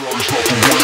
Stop away.